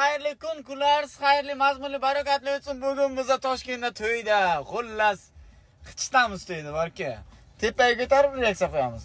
xayrli kun kunlaringiz xayrli mazmunli barokatli o'tsin. Bugun biza toshkentda to'yda xullas qichitamiz to'yda borki tepaga ko'tarib reaksiya qo'yamiz.